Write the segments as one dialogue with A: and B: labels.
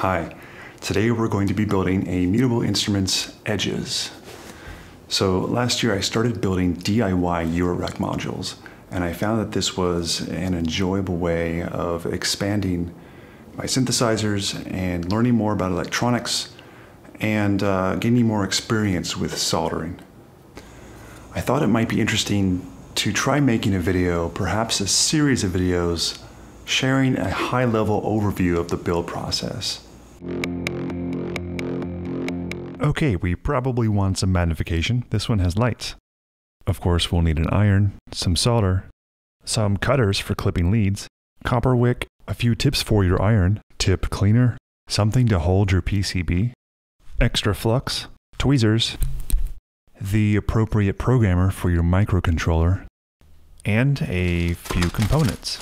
A: Hi, today we're going to be building a Mutable Instruments Edges. So last year I started building DIY Eurorack modules and I found that this was an enjoyable way of expanding my synthesizers and learning more about electronics and uh, gaining more experience with soldering. I thought it might be interesting to try making a video, perhaps a series of videos, sharing a high level overview of the build process. Okay, we probably want some magnification. This one has lights. Of course, we'll need an iron, some solder, some cutters for clipping leads, copper wick, a few tips for your iron, tip cleaner, something to hold your PCB, extra flux, tweezers, the appropriate programmer for your microcontroller, and a few components.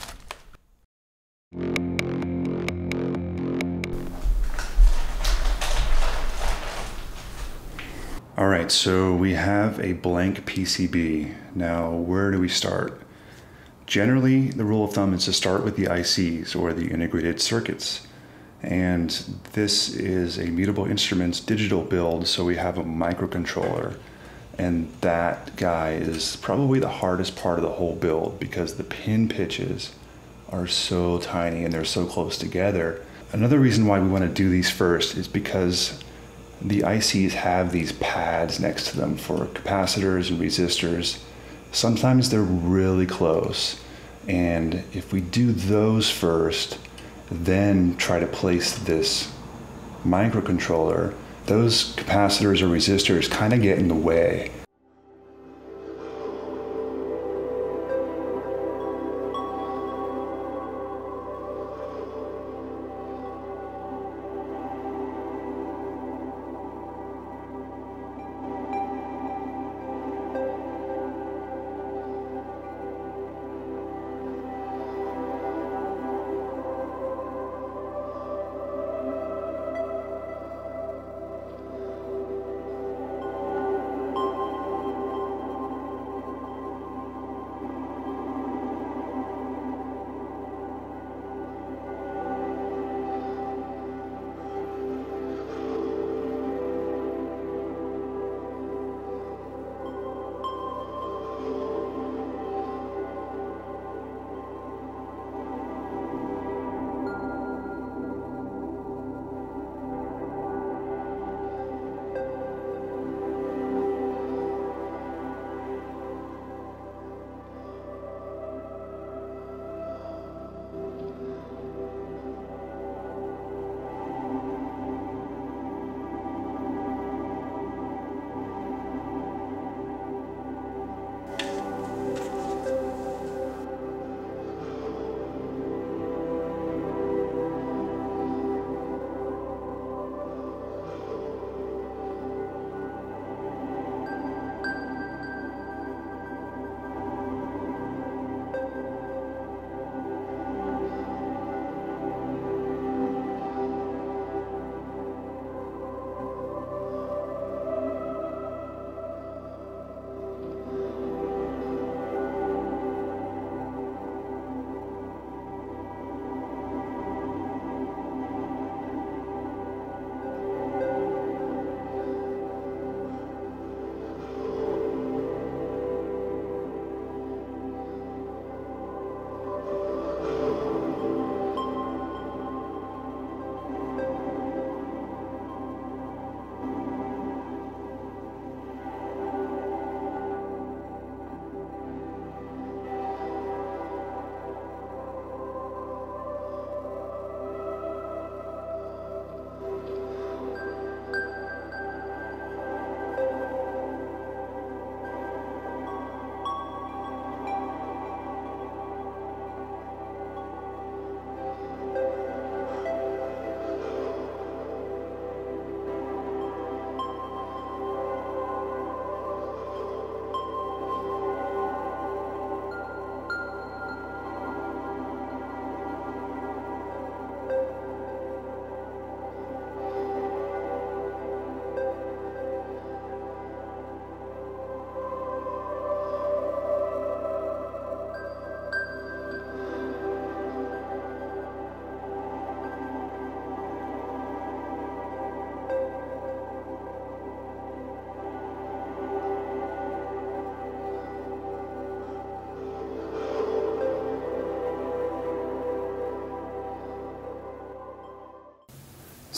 A: All right, so we have a blank PCB. Now, where do we start? Generally, the rule of thumb is to start with the ICs or the integrated circuits. And this is a Mutable Instruments digital build, so we have a microcontroller. And that guy is probably the hardest part of the whole build because the pin pitches are so tiny and they're so close together. Another reason why we want to do these first is because the ICs have these pads next to them for capacitors and resistors. Sometimes they're really close. And if we do those first, then try to place this microcontroller, those capacitors or resistors kind of get in the way.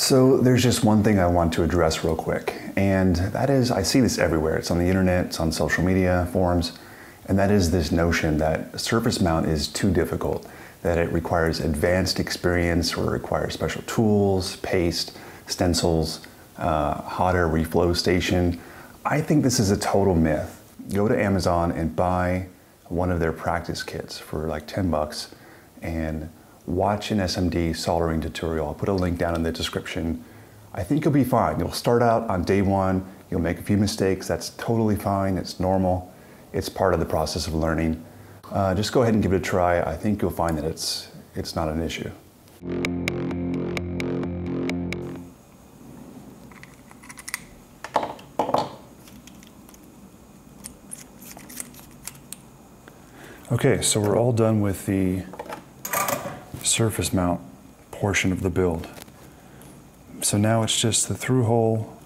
A: So there's just one thing I want to address real quick, and that is I see this everywhere. It's on the internet, it's on social media forums, and that is this notion that surface mount is too difficult, that it requires advanced experience or requires special tools, paste, stencils, uh, hot air reflow station. I think this is a total myth. Go to Amazon and buy one of their practice kits for like 10 bucks and watch an SMD soldering tutorial. I'll put a link down in the description. I think you'll be fine. You'll start out on day one, you'll make a few mistakes. That's totally fine, it's normal. It's part of the process of learning. Uh, just go ahead and give it a try. I think you'll find that it's, it's not an issue. Okay, so we're all done with the surface mount portion of the build. So now it's just the through hole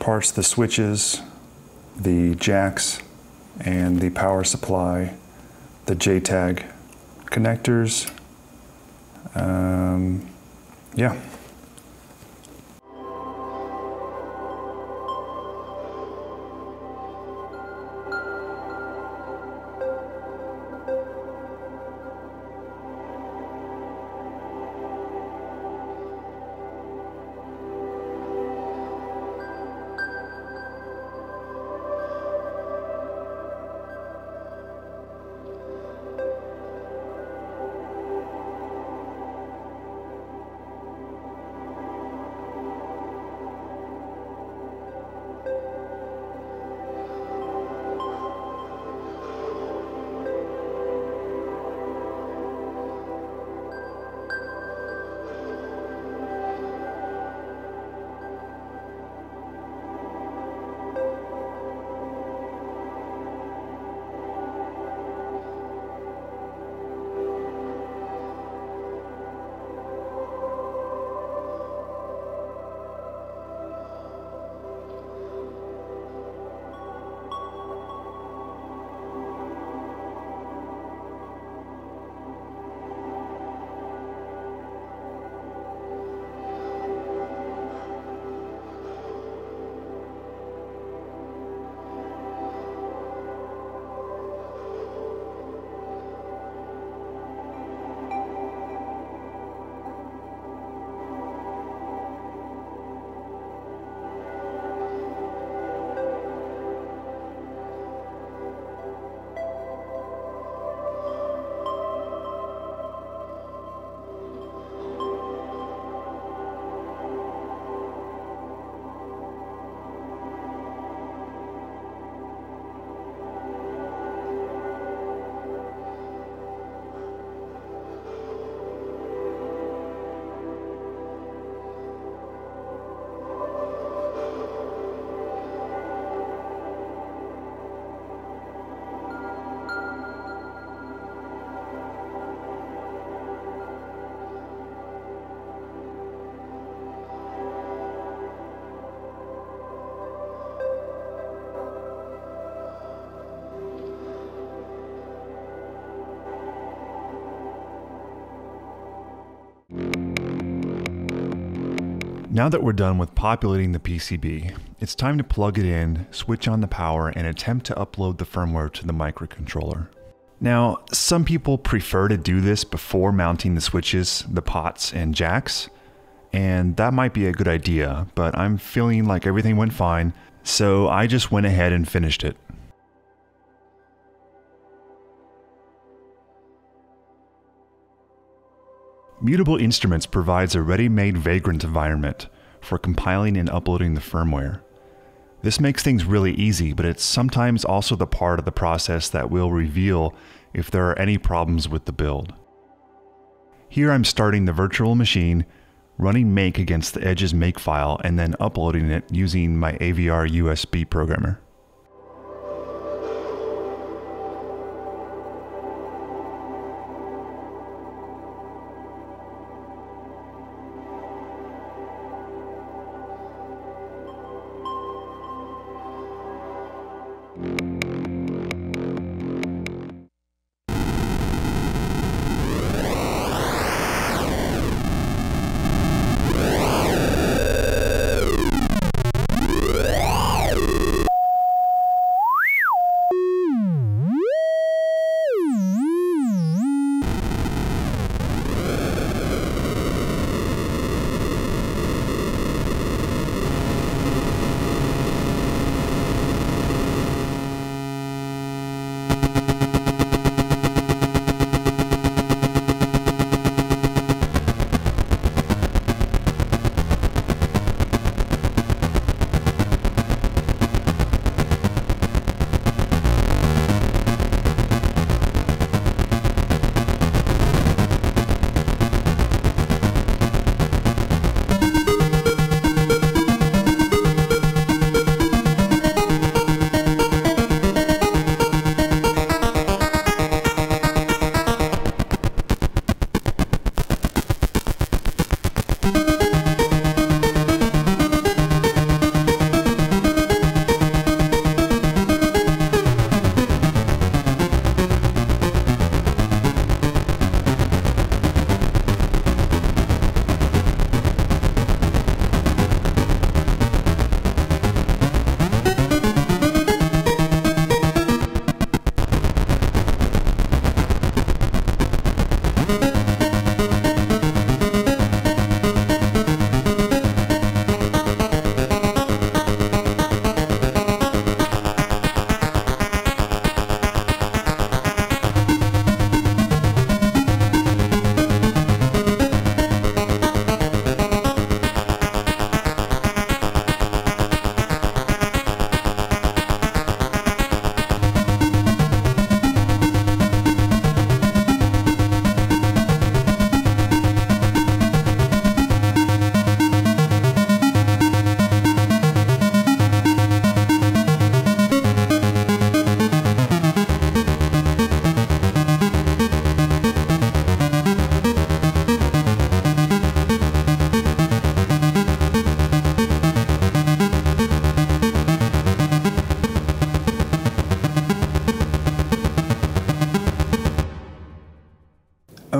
A: parts, the switches, the jacks, and the power supply, the JTAG connectors. Um, yeah. Now that we're done with populating the PCB, it's time to plug it in, switch on the power, and attempt to upload the firmware to the microcontroller. Now, some people prefer to do this before mounting the switches, the pots, and jacks, and that might be a good idea, but I'm feeling like everything went fine, so I just went ahead and finished it. Mutable Instruments provides a ready-made Vagrant environment for compiling and uploading the firmware. This makes things really easy, but it's sometimes also the part of the process that will reveal if there are any problems with the build. Here I'm starting the virtual machine, running make against the Edges makefile, and then uploading it using my AVR USB programmer.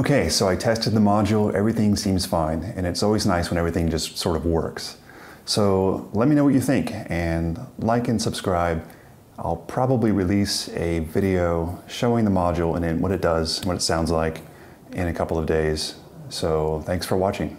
A: Okay, so I tested the module, everything seems fine, and it's always nice when everything just sort of works. So let me know what you think, and like and subscribe. I'll probably release a video showing the module and what it does, what it sounds like in a couple of days. So thanks for watching.